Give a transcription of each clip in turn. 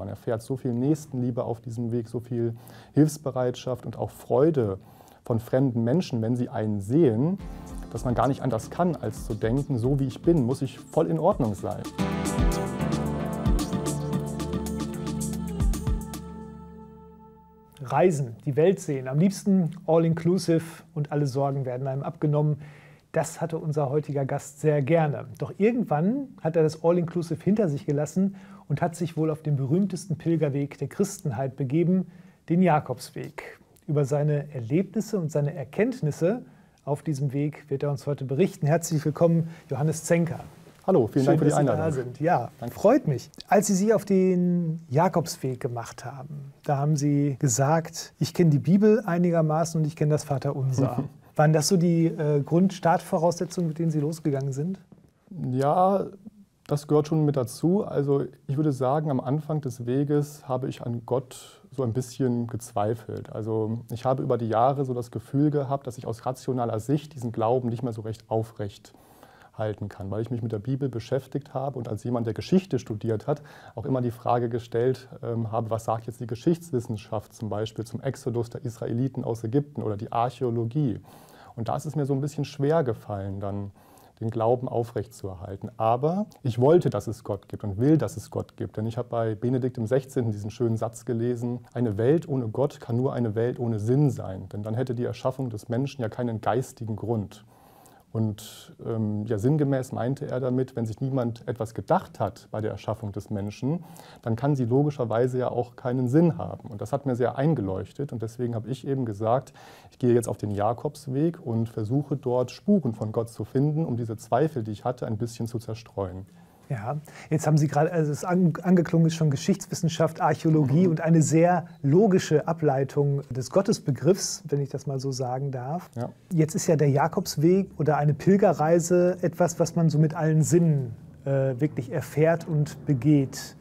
Man erfährt so viel Nächstenliebe auf diesem Weg, so viel Hilfsbereitschaft und auch Freude von fremden Menschen, wenn sie einen sehen, dass man gar nicht anders kann, als zu denken, so wie ich bin, muss ich voll in Ordnung sein. Reisen, die Welt sehen, am liebsten all-inclusive und alle Sorgen werden einem abgenommen. Das hatte unser heutiger Gast sehr gerne. Doch irgendwann hat er das All-Inclusive hinter sich gelassen und hat sich wohl auf den berühmtesten Pilgerweg der Christenheit begeben, den Jakobsweg. Über seine Erlebnisse und seine Erkenntnisse auf diesem Weg wird er uns heute berichten. Herzlich willkommen, Johannes Zenker. Hallo, vielen Schön, Dank für die Einladung. Dass Sie da sind. Ja, Danke. freut mich. Als Sie sich auf den Jakobsweg gemacht haben, da haben Sie gesagt, ich kenne die Bibel einigermaßen und ich kenne das Vaterunser. Waren das so die äh, Grundstartvoraussetzungen, mit denen Sie losgegangen sind? Ja, das gehört schon mit dazu. Also ich würde sagen, am Anfang des Weges habe ich an Gott so ein bisschen gezweifelt. Also ich habe über die Jahre so das Gefühl gehabt, dass ich aus rationaler Sicht diesen Glauben nicht mehr so recht aufrecht halten kann, weil ich mich mit der Bibel beschäftigt habe und als jemand, der Geschichte studiert hat, auch immer die Frage gestellt ähm, habe, was sagt jetzt die Geschichtswissenschaft zum Beispiel zum Exodus der Israeliten aus Ägypten oder die Archäologie. Und da ist es mir so ein bisschen schwer gefallen, dann den Glauben aufrechtzuerhalten. Aber ich wollte, dass es Gott gibt und will, dass es Gott gibt. Denn ich habe bei Benedikt im 16. diesen schönen Satz gelesen, eine Welt ohne Gott kann nur eine Welt ohne Sinn sein. Denn dann hätte die Erschaffung des Menschen ja keinen geistigen Grund. Und ähm, ja, sinngemäß meinte er damit, wenn sich niemand etwas gedacht hat bei der Erschaffung des Menschen, dann kann sie logischerweise ja auch keinen Sinn haben. Und das hat mir sehr eingeleuchtet. Und deswegen habe ich eben gesagt, ich gehe jetzt auf den Jakobsweg und versuche dort Spuren von Gott zu finden, um diese Zweifel, die ich hatte, ein bisschen zu zerstreuen. Ja, jetzt haben Sie gerade, also es angeklungen ist schon Geschichtswissenschaft, Archäologie mhm. und eine sehr logische Ableitung des Gottesbegriffs, wenn ich das mal so sagen darf. Ja. Jetzt ist ja der Jakobsweg oder eine Pilgerreise etwas, was man so mit allen Sinnen äh, wirklich erfährt und begeht.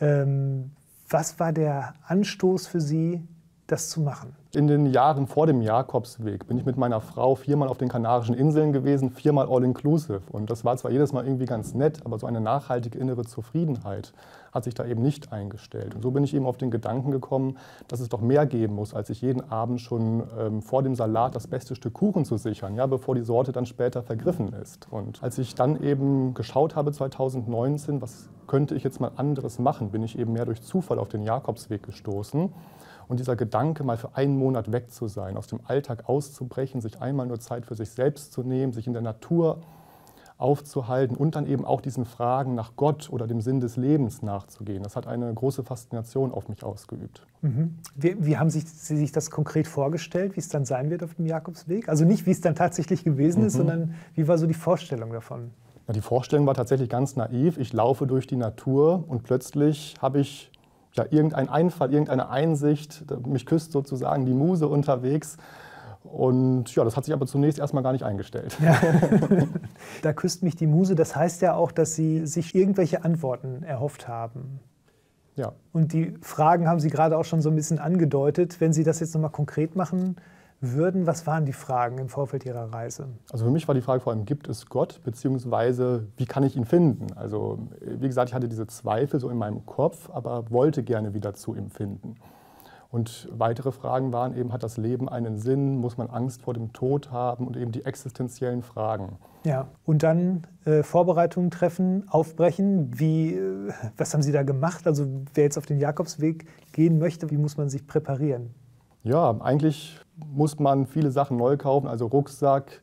Ähm, was war der Anstoß für Sie, das zu machen? In den Jahren vor dem Jakobsweg bin ich mit meiner Frau viermal auf den Kanarischen Inseln gewesen, viermal all-inclusive. Und das war zwar jedes Mal irgendwie ganz nett, aber so eine nachhaltige innere Zufriedenheit hat sich da eben nicht eingestellt. Und so bin ich eben auf den Gedanken gekommen, dass es doch mehr geben muss, als sich jeden Abend schon ähm, vor dem Salat das beste Stück Kuchen zu sichern, ja, bevor die Sorte dann später vergriffen ist. Und als ich dann eben geschaut habe 2019, was könnte ich jetzt mal anderes machen, bin ich eben mehr durch Zufall auf den Jakobsweg gestoßen. Und dieser Gedanke, mal für einen Monat weg zu sein, aus dem Alltag auszubrechen, sich einmal nur Zeit für sich selbst zu nehmen, sich in der Natur aufzuhalten und dann eben auch diesen Fragen nach Gott oder dem Sinn des Lebens nachzugehen. Das hat eine große Faszination auf mich ausgeübt. Mhm. Wie, wie, haben sich, Sie sich das konkret vorgestellt, wie es dann sein wird auf dem Jakobsweg? Also nicht, wie es dann tatsächlich gewesen mhm. ist, sondern wie war so die Vorstellung davon? Ja, die Vorstellung war tatsächlich ganz naiv. Ich laufe durch die Natur und plötzlich habe ich ja, irgendein Einfall, irgendeine Einsicht, mich küsst sozusagen die Muse unterwegs. Und ja, das hat sich aber zunächst erstmal gar nicht eingestellt. Ja. da küsst mich die Muse, das heißt ja auch, dass Sie sich irgendwelche Antworten erhofft haben. Ja. Und die Fragen haben Sie gerade auch schon so ein bisschen angedeutet. Wenn Sie das jetzt nochmal konkret machen würden, was waren die Fragen im Vorfeld Ihrer Reise? Also für mich war die Frage vor allem, gibt es Gott, beziehungsweise wie kann ich ihn finden? Also wie gesagt, ich hatte diese Zweifel so in meinem Kopf, aber wollte gerne wieder zu ihm finden. Und weitere Fragen waren eben, hat das Leben einen Sinn? Muss man Angst vor dem Tod haben? Und eben die existenziellen Fragen. Ja, und dann äh, Vorbereitungen treffen, aufbrechen. Wie, äh, was haben Sie da gemacht? Also wer jetzt auf den Jakobsweg gehen möchte, wie muss man sich präparieren? Ja, eigentlich muss man viele Sachen neu kaufen, also Rucksack,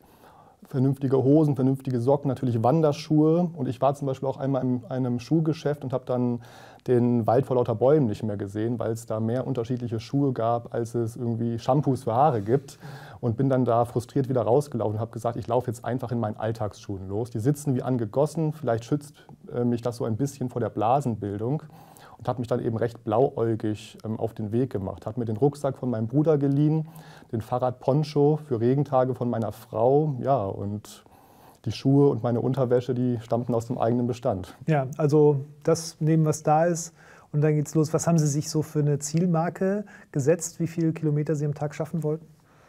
vernünftige Hosen, vernünftige Socken, natürlich Wanderschuhe. Und ich war zum Beispiel auch einmal in einem Schuhgeschäft und habe dann den Wald vor lauter Bäumen nicht mehr gesehen, weil es da mehr unterschiedliche Schuhe gab, als es irgendwie Shampoos für Haare gibt. Und bin dann da frustriert wieder rausgelaufen und habe gesagt, ich laufe jetzt einfach in meinen Alltagsschuhen los. Die sitzen wie angegossen, vielleicht schützt äh, mich das so ein bisschen vor der Blasenbildung und habe mich dann eben recht blauäugig ähm, auf den Weg gemacht. Habe mir den Rucksack von meinem Bruder geliehen, den Fahrradponcho für Regentage von meiner Frau, ja, und die Schuhe und meine Unterwäsche, die stammten aus dem eigenen Bestand. Ja, also das nehmen, was da ist. Und dann geht's los. Was haben Sie sich so für eine Zielmarke gesetzt, wie viele Kilometer Sie am Tag schaffen wollten?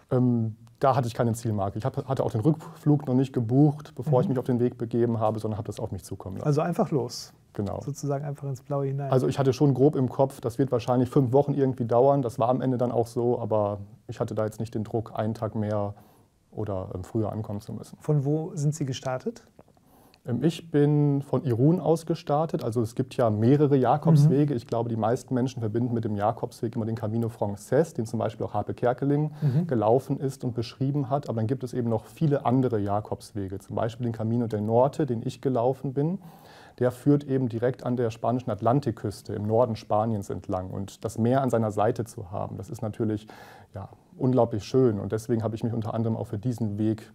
Ähm, da hatte ich keine Zielmarke. Ich hatte auch den Rückflug noch nicht gebucht, bevor mhm. ich mich auf den Weg begeben habe, sondern habe das auf mich zukommen lassen. Also einfach los. Genau. sozusagen einfach ins Blaue hinein. Also ich hatte schon grob im Kopf, das wird wahrscheinlich fünf Wochen irgendwie dauern. Das war am Ende dann auch so, aber ich hatte da jetzt nicht den Druck, einen Tag mehr oder ähm, früher ankommen zu müssen. Von wo sind Sie gestartet? Ähm, ich bin von Irun aus gestartet. Also es gibt ja mehrere Jakobswege. Mhm. Ich glaube, die meisten Menschen verbinden mit dem Jakobsweg immer den Camino Frances, den zum Beispiel auch Harpe Kerkeling mhm. gelaufen ist und beschrieben hat. Aber dann gibt es eben noch viele andere Jakobswege. Zum Beispiel den Camino del Norte, den ich gelaufen bin. Der führt eben direkt an der spanischen Atlantikküste im Norden Spaniens entlang. Und das Meer an seiner Seite zu haben, das ist natürlich ja, unglaublich schön. Und deswegen habe ich mich unter anderem auch für diesen Weg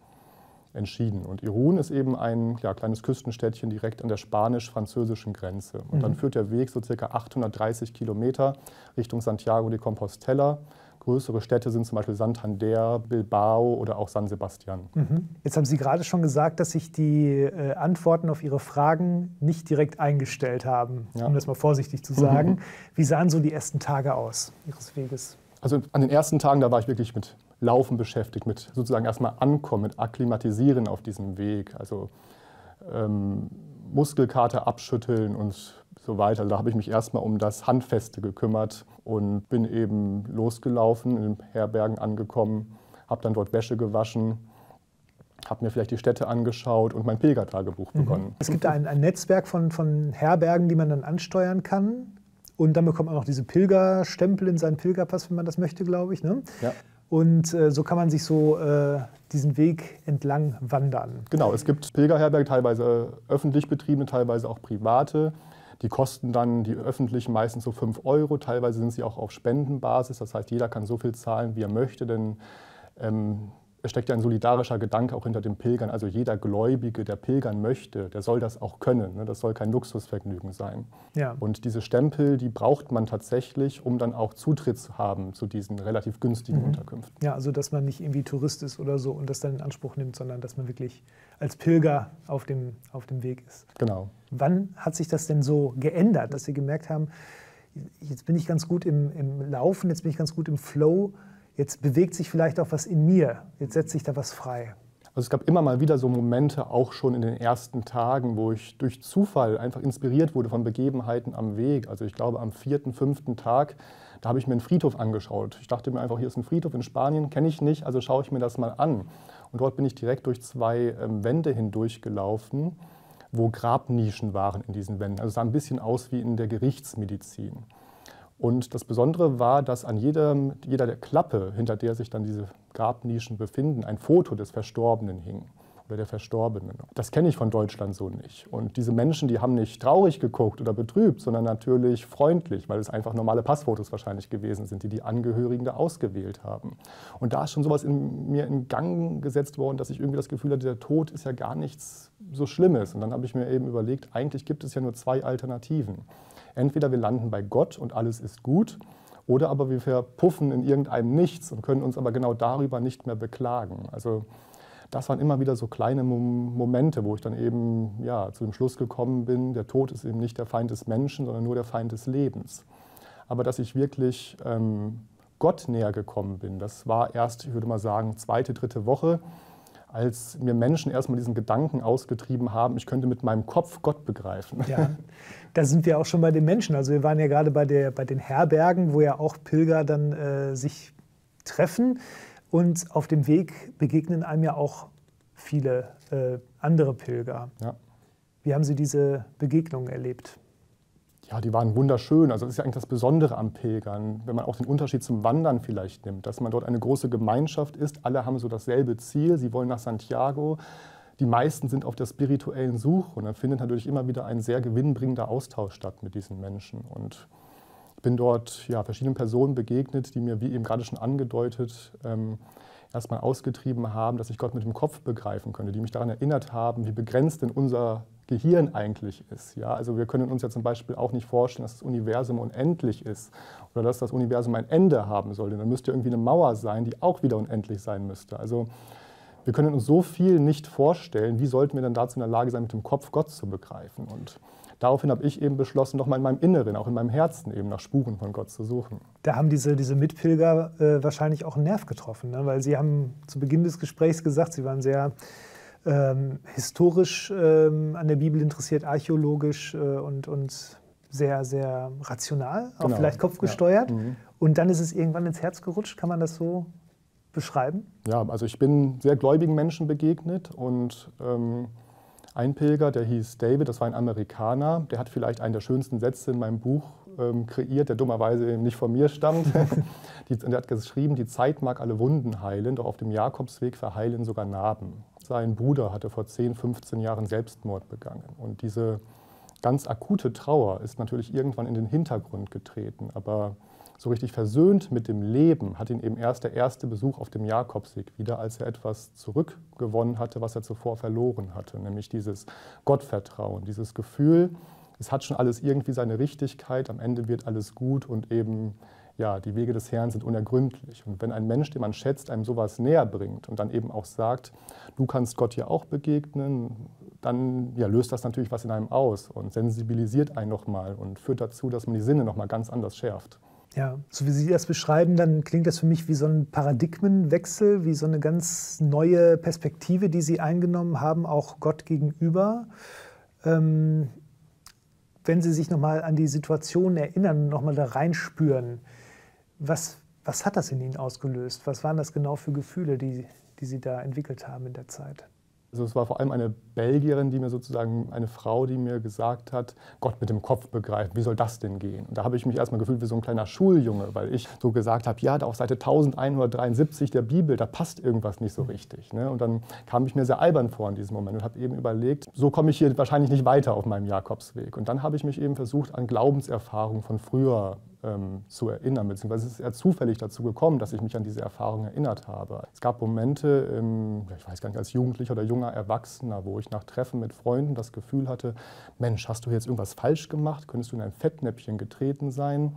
entschieden. Und Irun ist eben ein ja, kleines Küstenstädtchen direkt an der spanisch-französischen Grenze. Und mhm. dann führt der Weg so circa 830 Kilometer Richtung Santiago de Compostela. Größere Städte sind zum Beispiel Santander, Bilbao oder auch San Sebastian. Mhm. Jetzt haben Sie gerade schon gesagt, dass sich die äh, Antworten auf Ihre Fragen nicht direkt eingestellt haben, ja. um das mal vorsichtig zu sagen. Mhm. Wie sahen so die ersten Tage aus Ihres Weges? Also an den ersten Tagen, da war ich wirklich mit Laufen beschäftigt, mit sozusagen erstmal Ankommen, mit Akklimatisieren auf diesem Weg. Also ähm, Muskelkater abschütteln und so weiter. Da habe ich mich erstmal um das Handfeste gekümmert und bin eben losgelaufen, in den Herbergen angekommen, habe dann dort Wäsche gewaschen, habe mir vielleicht die Städte angeschaut und mein Pilgertagebuch mhm. begonnen. Es gibt ein, ein Netzwerk von, von Herbergen, die man dann ansteuern kann. Und dann bekommt man auch diese Pilgerstempel in seinen Pilgerpass, wenn man das möchte, glaube ich. Ne? Ja. Und äh, so kann man sich so äh, diesen Weg entlang wandern. Genau, es gibt Pilgerherberge, teilweise öffentlich betriebene, teilweise auch private. Die kosten dann die öffentlichen meistens so 5 Euro. Teilweise sind sie auch auf Spendenbasis. Das heißt, jeder kann so viel zahlen, wie er möchte. Denn ähm, es steckt ja ein solidarischer Gedanke auch hinter dem Pilgern. Also jeder Gläubige, der pilgern möchte, der soll das auch können. Ne? Das soll kein Luxusvergnügen sein. Ja. Und diese Stempel, die braucht man tatsächlich, um dann auch Zutritt zu haben zu diesen relativ günstigen mhm. Unterkünften. Ja, also dass man nicht irgendwie Tourist ist oder so und das dann in Anspruch nimmt, sondern dass man wirklich als Pilger auf dem, auf dem Weg ist. Genau. Wann hat sich das denn so geändert, dass Sie gemerkt haben, jetzt bin ich ganz gut im, im Laufen, jetzt bin ich ganz gut im Flow, jetzt bewegt sich vielleicht auch was in mir, jetzt setzt sich da was frei. Also es gab immer mal wieder so Momente, auch schon in den ersten Tagen, wo ich durch Zufall einfach inspiriert wurde von Begebenheiten am Weg. Also ich glaube am vierten, fünften Tag, da habe ich mir einen Friedhof angeschaut. Ich dachte mir einfach, hier ist ein Friedhof in Spanien, kenne ich nicht, also schaue ich mir das mal an. Und dort bin ich direkt durch zwei ähm, Wände hindurchgelaufen, wo Grabnischen waren in diesen Wänden. Also es sah ein bisschen aus wie in der Gerichtsmedizin. Und das Besondere war, dass an jedem, jeder der Klappe, hinter der sich dann diese Grabnischen befinden, ein Foto des Verstorbenen hing oder der Verstorbenen. Das kenne ich von Deutschland so nicht. Und diese Menschen, die haben nicht traurig geguckt oder betrübt, sondern natürlich freundlich, weil es einfach normale Passfotos wahrscheinlich gewesen sind, die die Angehörigen da ausgewählt haben. Und da ist schon sowas in mir in Gang gesetzt worden, dass ich irgendwie das Gefühl hatte, der Tod ist ja gar nichts so Schlimmes. Und dann habe ich mir eben überlegt, eigentlich gibt es ja nur zwei Alternativen. Entweder wir landen bei Gott und alles ist gut, oder aber wir verpuffen in irgendeinem Nichts und können uns aber genau darüber nicht mehr beklagen. Also das waren immer wieder so kleine Momente, wo ich dann eben ja, zu dem Schluss gekommen bin, der Tod ist eben nicht der Feind des Menschen, sondern nur der Feind des Lebens. Aber dass ich wirklich ähm, Gott näher gekommen bin, das war erst, ich würde mal sagen, zweite, dritte Woche als mir Menschen erstmal diesen Gedanken ausgetrieben haben, ich könnte mit meinem Kopf Gott begreifen. Ja, da sind wir auch schon bei den Menschen. Also wir waren ja gerade bei, der, bei den Herbergen, wo ja auch Pilger dann äh, sich treffen. Und auf dem Weg begegnen einem ja auch viele äh, andere Pilger. Ja. Wie haben Sie diese Begegnungen erlebt? Ja, die waren wunderschön. Also das ist ja eigentlich das Besondere am Pilgern, wenn man auch den Unterschied zum Wandern vielleicht nimmt, dass man dort eine große Gemeinschaft ist. Alle haben so dasselbe Ziel. Sie wollen nach Santiago. Die meisten sind auf der spirituellen Suche und dann findet natürlich immer wieder ein sehr gewinnbringender Austausch statt mit diesen Menschen. Und ich bin dort ja, verschiedenen Personen begegnet, die mir, wie eben gerade schon angedeutet, ähm, erstmal ausgetrieben haben, dass ich Gott mit dem Kopf begreifen könnte, die mich daran erinnert haben, wie begrenzt denn unser Gehirn eigentlich ist. Ja? Also wir können uns ja zum Beispiel auch nicht vorstellen, dass das Universum unendlich ist oder dass das Universum ein Ende haben soll. Denn dann müsste irgendwie eine Mauer sein, die auch wieder unendlich sein müsste. Also wir können uns so viel nicht vorstellen. Wie sollten wir dann dazu in der Lage sein, mit dem Kopf Gott zu begreifen? Und daraufhin habe ich eben beschlossen, noch mal in meinem Inneren, auch in meinem Herzen eben nach Spuren von Gott zu suchen. Da haben diese, diese Mitpilger äh, wahrscheinlich auch einen Nerv getroffen, ne? weil sie haben zu Beginn des Gesprächs gesagt, sie waren sehr ähm, historisch ähm, an der Bibel interessiert, archäologisch äh, und, und sehr, sehr rational, auch genau. vielleicht kopfgesteuert. Ja. Mhm. Und dann ist es irgendwann ins Herz gerutscht. Kann man das so beschreiben? Ja, also ich bin sehr gläubigen Menschen begegnet und ähm, ein Pilger, der hieß David, das war ein Amerikaner, der hat vielleicht einen der schönsten Sätze in meinem Buch ähm, kreiert, der dummerweise eben nicht von mir stammt. die, der hat geschrieben, die Zeit mag alle Wunden heilen, doch auf dem Jakobsweg verheilen sogar Narben. Sein Bruder hatte vor 10, 15 Jahren Selbstmord begangen. Und diese ganz akute Trauer ist natürlich irgendwann in den Hintergrund getreten. Aber so richtig versöhnt mit dem Leben hat ihn eben erst der erste Besuch auf dem Jakobsweg wieder, als er etwas zurückgewonnen hatte, was er zuvor verloren hatte, nämlich dieses Gottvertrauen, dieses Gefühl, es hat schon alles irgendwie seine Richtigkeit, am Ende wird alles gut und eben, ja, die Wege des Herrn sind unergründlich. Und wenn ein Mensch, den man schätzt, einem sowas näher bringt und dann eben auch sagt, du kannst Gott hier auch begegnen, dann ja, löst das natürlich was in einem aus und sensibilisiert einen nochmal und führt dazu, dass man die Sinne nochmal ganz anders schärft. Ja, so wie Sie das beschreiben, dann klingt das für mich wie so ein Paradigmenwechsel, wie so eine ganz neue Perspektive, die Sie eingenommen haben, auch Gott gegenüber. Ähm, wenn Sie sich nochmal an die Situation erinnern, nochmal da reinspüren, was, was hat das in Ihnen ausgelöst? Was waren das genau für Gefühle, die, die Sie da entwickelt haben in der Zeit? Also es war vor allem eine Belgierin, die mir sozusagen, eine Frau, die mir gesagt hat, Gott mit dem Kopf begreifen, wie soll das denn gehen? Und da habe ich mich erstmal gefühlt wie so ein kleiner Schuljunge, weil ich so gesagt habe, ja, da auf Seite 1173 der Bibel, da passt irgendwas nicht so richtig. Ne? Und dann kam ich mir sehr albern vor in diesem Moment und habe eben überlegt, so komme ich hier wahrscheinlich nicht weiter auf meinem Jakobsweg. Und dann habe ich mich eben versucht, an Glaubenserfahrungen von früher ähm, zu erinnern, beziehungsweise es ist eher zufällig dazu gekommen, dass ich mich an diese Erfahrung erinnert habe. Es gab Momente, im, ich weiß gar nicht, als Jugendlicher oder junger Erwachsener, wo ich nach Treffen mit Freunden das Gefühl hatte, Mensch, hast du jetzt irgendwas falsch gemacht? Könntest du in ein Fettnäpfchen getreten sein?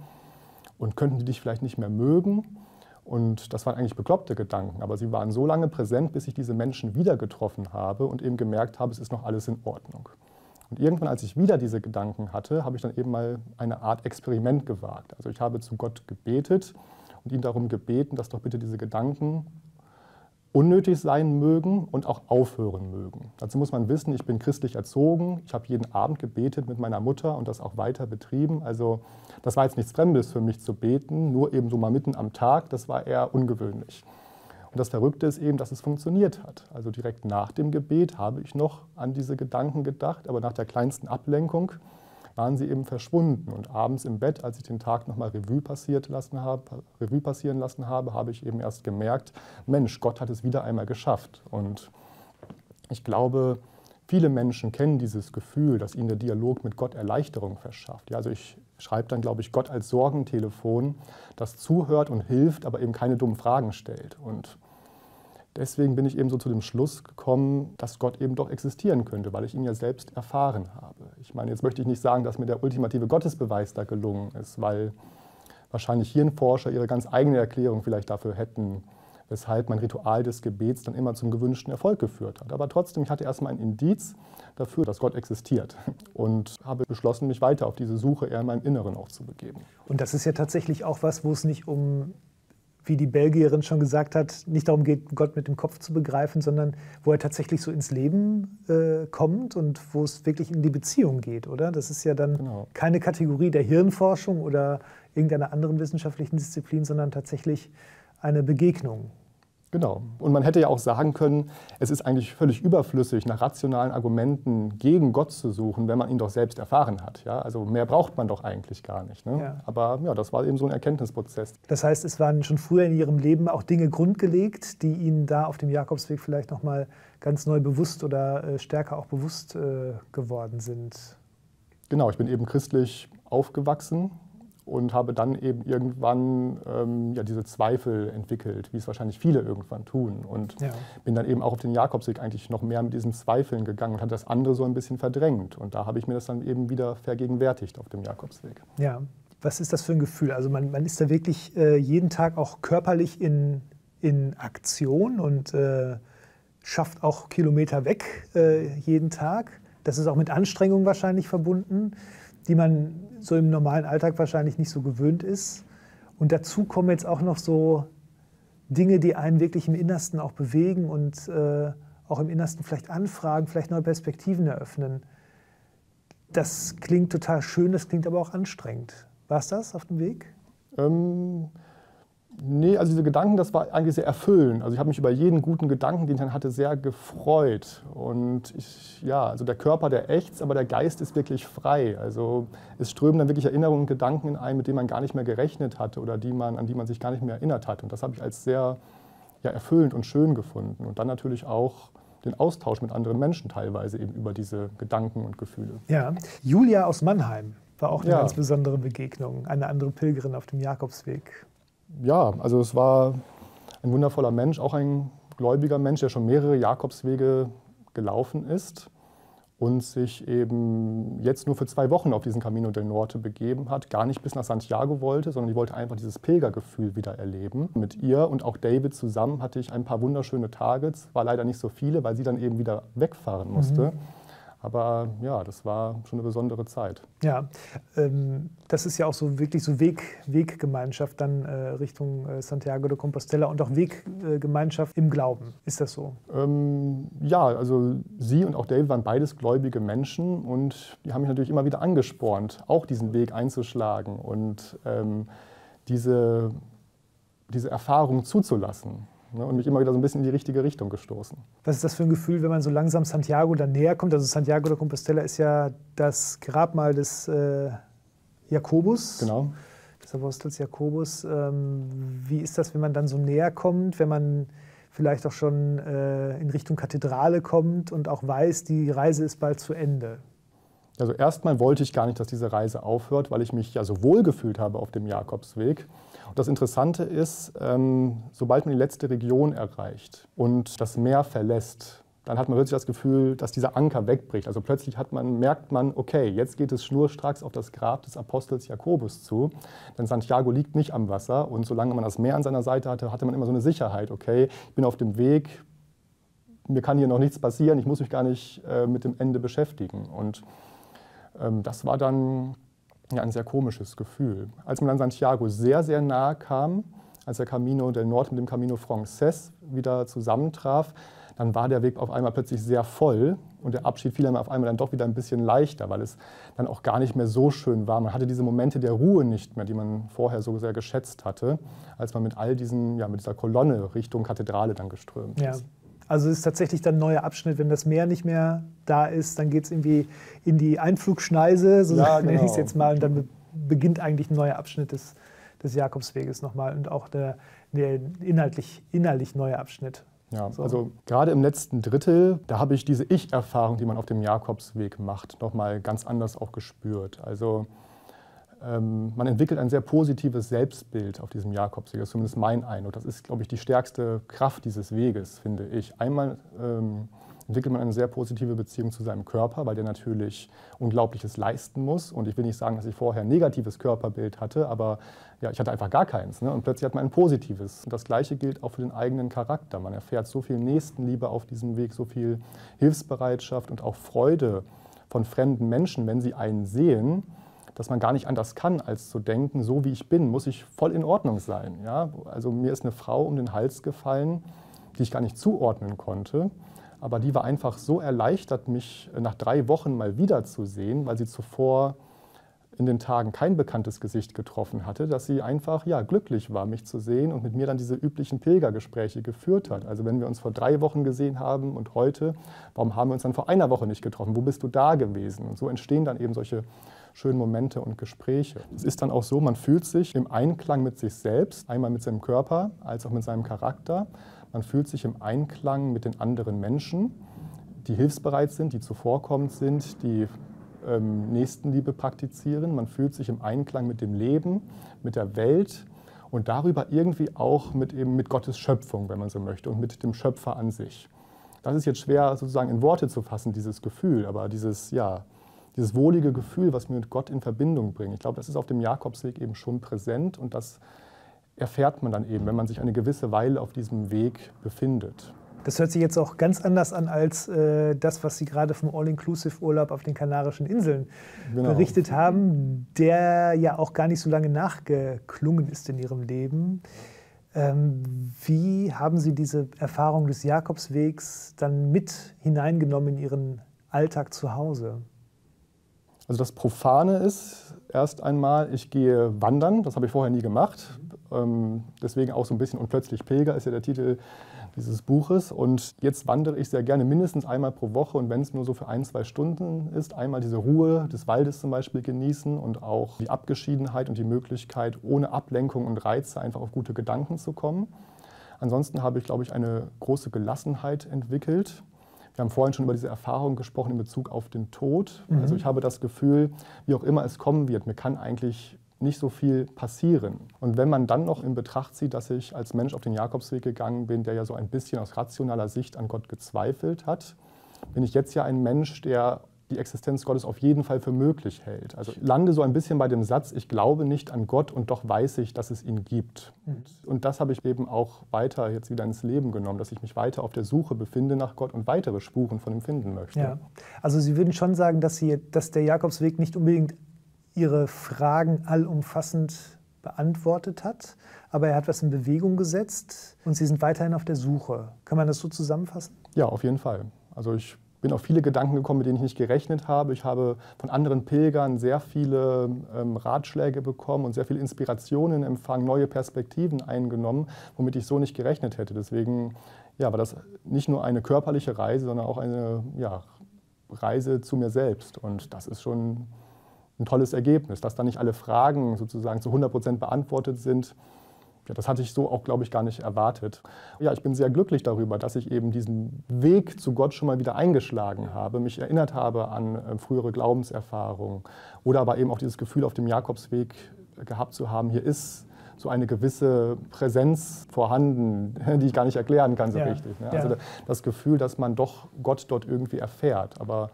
Und könnten die dich vielleicht nicht mehr mögen? Und das waren eigentlich bekloppte Gedanken, aber sie waren so lange präsent, bis ich diese Menschen wieder getroffen habe und eben gemerkt habe, es ist noch alles in Ordnung. Und irgendwann, als ich wieder diese Gedanken hatte, habe ich dann eben mal eine Art Experiment gewagt. Also ich habe zu Gott gebetet und ihn darum gebeten, dass doch bitte diese Gedanken unnötig sein mögen und auch aufhören mögen. Dazu muss man wissen, ich bin christlich erzogen. Ich habe jeden Abend gebetet mit meiner Mutter und das auch weiter betrieben. Also das war jetzt nichts Fremdes für mich zu beten, nur eben so mal mitten am Tag. Das war eher ungewöhnlich. Und das Verrückte ist eben, dass es funktioniert hat. Also direkt nach dem Gebet habe ich noch an diese Gedanken gedacht, aber nach der kleinsten Ablenkung waren sie eben verschwunden. Und abends im Bett, als ich den Tag nochmal Revue, passiert lassen habe, Revue passieren lassen habe, habe ich eben erst gemerkt, Mensch, Gott hat es wieder einmal geschafft. Und ich glaube, viele Menschen kennen dieses Gefühl, dass ihnen der Dialog mit Gott Erleichterung verschafft. Ja, also ich schreibt dann, glaube ich, Gott als Sorgentelefon, das zuhört und hilft, aber eben keine dummen Fragen stellt. Und deswegen bin ich eben so zu dem Schluss gekommen, dass Gott eben doch existieren könnte, weil ich ihn ja selbst erfahren habe. Ich meine, jetzt möchte ich nicht sagen, dass mir der ultimative Gottesbeweis da gelungen ist, weil wahrscheinlich Hirnforscher ihre ganz eigene Erklärung vielleicht dafür hätten, weshalb mein Ritual des Gebets dann immer zum gewünschten Erfolg geführt hat. Aber trotzdem, ich hatte erstmal ein Indiz dafür, dass Gott existiert und habe beschlossen, mich weiter auf diese Suche eher in meinem Inneren auch zu begeben. Und das ist ja tatsächlich auch was, wo es nicht um wie die Belgierin schon gesagt hat, nicht darum geht, Gott mit dem Kopf zu begreifen, sondern wo er tatsächlich so ins Leben äh, kommt und wo es wirklich in die Beziehung geht, oder? Das ist ja dann genau. keine Kategorie der Hirnforschung oder irgendeiner anderen wissenschaftlichen Disziplin, sondern tatsächlich eine Begegnung. Genau. Und man hätte ja auch sagen können, es ist eigentlich völlig überflüssig, nach rationalen Argumenten gegen Gott zu suchen, wenn man ihn doch selbst erfahren hat. Ja? Also mehr braucht man doch eigentlich gar nicht. Ne? Ja. Aber ja, das war eben so ein Erkenntnisprozess. Das heißt, es waren schon früher in Ihrem Leben auch Dinge grundgelegt, die Ihnen da auf dem Jakobsweg vielleicht nochmal ganz neu bewusst oder äh, stärker auch bewusst äh, geworden sind. Genau, ich bin eben christlich aufgewachsen und habe dann eben irgendwann ähm, ja, diese Zweifel entwickelt, wie es wahrscheinlich viele irgendwann tun. Und ja. bin dann eben auch auf den Jakobsweg eigentlich noch mehr mit diesen Zweifeln gegangen und hatte das andere so ein bisschen verdrängt. Und da habe ich mir das dann eben wieder vergegenwärtigt auf dem Jakobsweg. Ja, was ist das für ein Gefühl? Also man, man ist da wirklich äh, jeden Tag auch körperlich in, in Aktion und äh, schafft auch Kilometer weg äh, jeden Tag. Das ist auch mit Anstrengung wahrscheinlich verbunden die man so im normalen Alltag wahrscheinlich nicht so gewöhnt ist. Und dazu kommen jetzt auch noch so Dinge, die einen wirklich im Innersten auch bewegen und äh, auch im Innersten vielleicht anfragen, vielleicht neue Perspektiven eröffnen. Das klingt total schön, das klingt aber auch anstrengend. War es das auf dem Weg? Ähm, Nee, also diese Gedanken, das war eigentlich sehr erfüllend. Also ich habe mich über jeden guten Gedanken, den ich dann hatte, sehr gefreut. Und ich, ja, also der Körper, der ächzt, aber der Geist ist wirklich frei. Also es strömen dann wirklich Erinnerungen und Gedanken in ein, mit denen man gar nicht mehr gerechnet hatte oder die man, an die man sich gar nicht mehr erinnert hat. Und das habe ich als sehr ja, erfüllend und schön gefunden. Und dann natürlich auch den Austausch mit anderen Menschen teilweise eben über diese Gedanken und Gefühle. Ja, Julia aus Mannheim war auch eine ja. ganz besondere Begegnung, eine andere Pilgerin auf dem Jakobsweg ja, also es war ein wundervoller Mensch, auch ein gläubiger Mensch, der schon mehrere Jakobswege gelaufen ist und sich eben jetzt nur für zwei Wochen auf diesen Camino del Norte begeben hat, gar nicht bis nach Santiago wollte, sondern die wollte einfach dieses Pilgergefühl wieder erleben. Mit ihr und auch David zusammen hatte ich ein paar wunderschöne Tage, war leider nicht so viele, weil sie dann eben wieder wegfahren musste. Mhm. Aber ja, das war schon eine besondere Zeit. Ja, ähm, das ist ja auch so wirklich so Weg, Weggemeinschaft dann äh, Richtung äh, Santiago de Compostela und auch Weggemeinschaft im Glauben. Ist das so? Ähm, ja, also sie und auch David waren beides gläubige Menschen und die haben mich natürlich immer wieder angespornt, auch diesen Weg einzuschlagen und ähm, diese, diese Erfahrung zuzulassen ne, und mich immer wieder so ein bisschen in die richtige Richtung gestoßen. Was ist das für ein Gefühl, wenn man so langsam Santiago dann näher kommt? Also Santiago de Compostela ist ja das Grabmal des äh, Jakobus. Genau. Des Apostels Jakobus. Ähm, wie ist das, wenn man dann so näher kommt, wenn man vielleicht auch schon äh, in Richtung Kathedrale kommt und auch weiß, die Reise ist bald zu Ende? Also erstmal wollte ich gar nicht, dass diese Reise aufhört, weil ich mich ja so wohl gefühlt habe auf dem Jakobsweg. Das Interessante ist, ähm, sobald man die letzte Region erreicht und das Meer verlässt, dann hat man plötzlich das Gefühl, dass dieser Anker wegbricht. Also plötzlich hat man, merkt man, okay, jetzt geht es schnurstracks auf das Grab des Apostels Jakobus zu. Denn Santiago liegt nicht am Wasser und solange man das Meer an seiner Seite hatte, hatte man immer so eine Sicherheit, okay, ich bin auf dem Weg, mir kann hier noch nichts passieren, ich muss mich gar nicht äh, mit dem Ende beschäftigen. Und ähm, das war dann ja, ein sehr komisches Gefühl. Als man dann Santiago sehr, sehr nahe kam, als der Camino del Nord mit dem Camino Frances wieder zusammentraf, dann war der Weg auf einmal plötzlich sehr voll und der Abschied fiel dann auf einmal dann doch wieder ein bisschen leichter, weil es dann auch gar nicht mehr so schön war. Man hatte diese Momente der Ruhe nicht mehr, die man vorher so sehr geschätzt hatte, als man mit all diesen, ja, mit dieser Kolonne Richtung Kathedrale dann geströmt ja. Also es ist tatsächlich dann ein neuer Abschnitt, wenn das Meer nicht mehr da ist, dann geht es irgendwie in die Einflugschneise, so ja, nenne ich es genau. jetzt mal, und dann beginnt eigentlich ein neuer Abschnitt des, des Jakobsweges nochmal und auch der, der inhaltlich, inhaltlich neue Abschnitt. Ja, so. also gerade im letzten Drittel, da habe ich diese Ich-Erfahrung, die man auf dem Jakobsweg macht, nochmal ganz anders auch gespürt. Also man entwickelt ein sehr positives Selbstbild auf diesem Jakobsweg. Das ist zumindest mein Eindruck. Das ist, glaube ich, die stärkste Kraft dieses Weges, finde ich. Einmal ähm, entwickelt man eine sehr positive Beziehung zu seinem Körper, weil der natürlich Unglaubliches leisten muss. Und ich will nicht sagen, dass ich vorher ein negatives Körperbild hatte, aber ja, ich hatte einfach gar keins. Ne? Und plötzlich hat man ein positives. Und das Gleiche gilt auch für den eigenen Charakter. Man erfährt so viel Nächstenliebe auf diesem Weg, so viel Hilfsbereitschaft und auch Freude von fremden Menschen, wenn sie einen sehen dass man gar nicht anders kann, als zu denken, so wie ich bin, muss ich voll in Ordnung sein. Ja? Also mir ist eine Frau um den Hals gefallen, die ich gar nicht zuordnen konnte. Aber die war einfach so erleichtert, mich nach drei Wochen mal wiederzusehen, weil sie zuvor in den Tagen kein bekanntes Gesicht getroffen hatte, dass sie einfach ja, glücklich war, mich zu sehen und mit mir dann diese üblichen Pilgergespräche geführt hat. Also wenn wir uns vor drei Wochen gesehen haben und heute, warum haben wir uns dann vor einer Woche nicht getroffen? Wo bist du da gewesen? Und so entstehen dann eben solche schönen Momente und Gespräche. Es ist dann auch so, man fühlt sich im Einklang mit sich selbst, einmal mit seinem Körper als auch mit seinem Charakter. Man fühlt sich im Einklang mit den anderen Menschen, die hilfsbereit sind, die zuvorkommend sind, die ähm, Nächstenliebe praktizieren. Man fühlt sich im Einklang mit dem Leben, mit der Welt und darüber irgendwie auch mit, eben mit Gottes Schöpfung, wenn man so möchte, und mit dem Schöpfer an sich. Das ist jetzt schwer sozusagen in Worte zu fassen, dieses Gefühl, aber dieses, ja, dieses wohlige Gefühl, was mir mit Gott in Verbindung bringt. Ich glaube, das ist auf dem Jakobsweg eben schon präsent und das erfährt man dann eben, wenn man sich eine gewisse Weile auf diesem Weg befindet. Das hört sich jetzt auch ganz anders an als äh, das, was Sie gerade vom All-Inclusive-Urlaub auf den Kanarischen Inseln genau. berichtet haben, der ja auch gar nicht so lange nachgeklungen ist in Ihrem Leben. Ähm, wie haben Sie diese Erfahrung des Jakobswegs dann mit hineingenommen in Ihren Alltag zu Hause? Also das Profane ist erst einmal, ich gehe wandern, das habe ich vorher nie gemacht. Ähm, deswegen auch so ein bisschen und plötzlich Pilger ist ja der Titel dieses Buches. Und jetzt wandere ich sehr gerne mindestens einmal pro Woche und wenn es nur so für ein, zwei Stunden ist, einmal diese Ruhe des Waldes zum Beispiel genießen und auch die Abgeschiedenheit und die Möglichkeit, ohne Ablenkung und Reize einfach auf gute Gedanken zu kommen. Ansonsten habe ich, glaube ich, eine große Gelassenheit entwickelt. Wir haben vorhin schon über diese Erfahrung gesprochen in Bezug auf den Tod. Mhm. Also ich habe das Gefühl, wie auch immer es kommen wird, mir kann eigentlich nicht so viel passieren. Und wenn man dann noch in Betracht zieht, dass ich als Mensch auf den Jakobsweg gegangen bin, der ja so ein bisschen aus rationaler Sicht an Gott gezweifelt hat, bin ich jetzt ja ein Mensch, der die Existenz Gottes auf jeden Fall für möglich hält. Also ich lande so ein bisschen bei dem Satz, ich glaube nicht an Gott und doch weiß ich, dass es ihn gibt. Mhm. Und das habe ich eben auch weiter jetzt wieder ins Leben genommen, dass ich mich weiter auf der Suche befinde nach Gott und weitere Spuren von ihm finden möchte. Ja. Also Sie würden schon sagen, dass, Sie, dass der Jakobsweg nicht unbedingt Ihre Fragen allumfassend beantwortet hat, aber er hat was in Bewegung gesetzt und Sie sind weiterhin auf der Suche. Kann man das so zusammenfassen? Ja, auf jeden Fall. Also ich bin auf viele Gedanken gekommen, mit denen ich nicht gerechnet habe. Ich habe von anderen Pilgern sehr viele ähm, Ratschläge bekommen und sehr viele Inspirationen empfangen, neue Perspektiven eingenommen, womit ich so nicht gerechnet hätte. Deswegen ja, war das nicht nur eine körperliche Reise, sondern auch eine ja, Reise zu mir selbst. Und das ist schon ein tolles Ergebnis, dass da nicht alle Fragen sozusagen zu 100 Prozent beantwortet sind. Das hatte ich so auch, glaube ich, gar nicht erwartet. Ja, ich bin sehr glücklich darüber, dass ich eben diesen Weg zu Gott schon mal wieder eingeschlagen habe, mich erinnert habe an äh, frühere Glaubenserfahrungen oder aber eben auch dieses Gefühl auf dem Jakobsweg gehabt zu haben, hier ist so eine gewisse Präsenz vorhanden, die ich gar nicht erklären kann so ja. richtig. Ne? Also ja. das Gefühl, dass man doch Gott dort irgendwie erfährt. Aber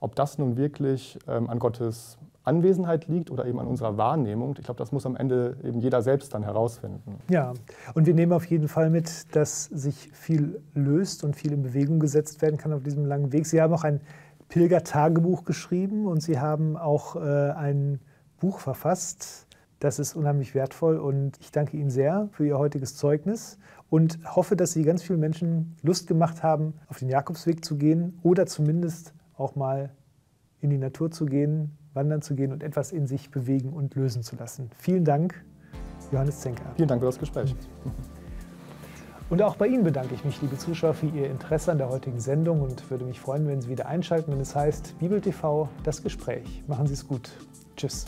ob das nun wirklich ähm, an Gottes Anwesenheit liegt oder eben an unserer Wahrnehmung. Ich glaube, das muss am Ende eben jeder selbst dann herausfinden. Ja, und wir nehmen auf jeden Fall mit, dass sich viel löst und viel in Bewegung gesetzt werden kann auf diesem langen Weg. Sie haben auch ein Pilgertagebuch geschrieben und Sie haben auch äh, ein Buch verfasst. Das ist unheimlich wertvoll und ich danke Ihnen sehr für Ihr heutiges Zeugnis und hoffe, dass Sie ganz vielen Menschen Lust gemacht haben, auf den Jakobsweg zu gehen oder zumindest auch mal in die Natur zu gehen, wandern zu gehen und etwas in sich bewegen und lösen zu lassen. Vielen Dank, Johannes Zenker. Vielen Dank für das Gespräch. Und auch bei Ihnen bedanke ich mich, liebe Zuschauer, für Ihr Interesse an der heutigen Sendung und würde mich freuen, wenn Sie wieder einschalten, wenn es heißt Bibel TV, das Gespräch. Machen Sie es gut. Tschüss.